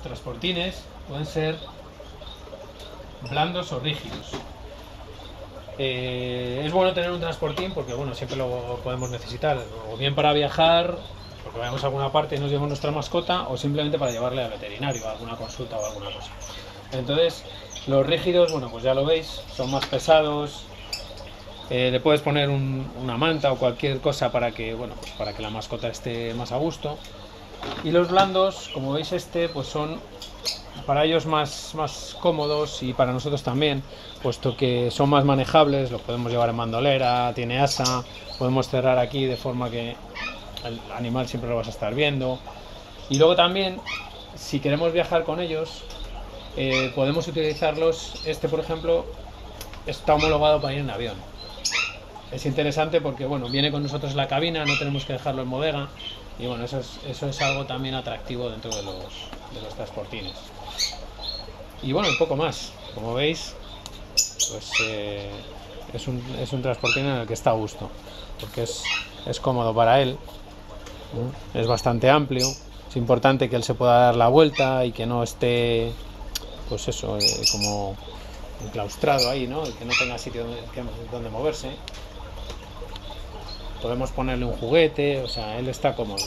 Los transportines pueden ser blandos o rígidos. Eh, es bueno tener un transportín porque bueno, siempre lo podemos necesitar, o bien para viajar, porque vayamos a alguna parte y nos llevamos nuestra mascota, o simplemente para llevarle al veterinario, a alguna consulta o alguna cosa. Entonces, los rígidos, bueno, pues ya lo veis, son más pesados. eh, le puedes poner un- una manta o cualquier cosa para que, bueno, pues para que la mascota esté más a gusto. Y los blandos, como veis este, pues son para ellos más, más cómodos y para nosotros también, puesto que son más manejables, los podemos llevar en bandolera, tiene asa, podemos cerrar aquí de forma que el animal siempre lo vas a estar viendo. Y luego también, si queremos viajar con ellos, eh, podemos utilizarlos, este por ejemplo, está homologado para ir en avión. Es interesante porque bueno, viene con nosotros la cabina, no tenemos que dejarlo en bodega y bueno, eso es, eso es algo también atractivo dentro de los, de los transportines. Y bueno, un poco más, como veis, pues eh, es, un, es un transportín en el que está a gusto, porque es, es cómodo para él, es bastante amplio, es importante que él se pueda dar la vuelta y que no esté, pues eso, eh, como enclaustrado ahí, ¿no? Y que no tenga sitio donde moverse. Podemos ponerle un juguete, o sea, él está cómodo.